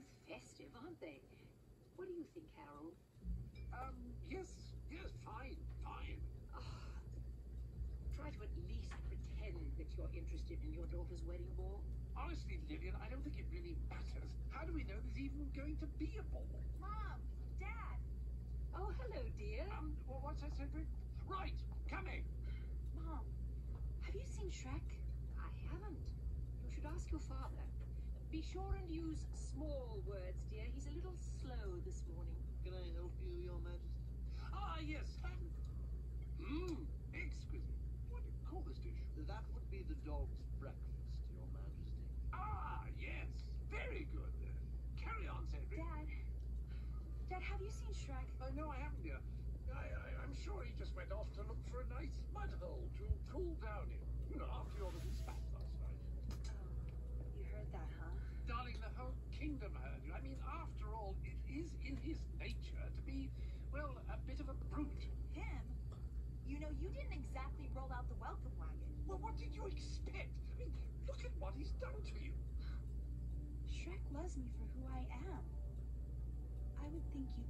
attractive, aren't they? What do you think, Harold? Um, yes, yes, fine, fine. Oh, try to at least pretend that you're interested in your daughter's wedding ball. Honestly, Lillian, I don't think it really matters. How do we know there's even going to be a ball? Mom, Dad, Oh, hello, dear. Um, wha- what's that, Cedric? Right, coming. Mom, have you seen Shrek? I haven't. You should ask your father. Be sure and use small words, dear. He's a little slow this morning. Can I help you, Your Majesty? Ah, yes. Mmm, exquisite. What do you call this dish? That would be the dog's breakfast, Your Majesty. Ah, yes. Very good. Carry on, Cedric. Dad, Dad, have you seen Shrek? Uh, no, I haven't, dear. I, I, I'm sure he just went off to look for a nice mud hole to cool down in. After your little spat last night. Oh, you heard that, huh? Darling, the whole kingdom heard you. I mean, after all, it is in his nature to be, well, a bit of a brute. Him? You know, you didn't exactly roll out the welcome wagon. Well, what did you expect? I mean, look at what he's done to you. Shrek loves me for who I am. I would think you'd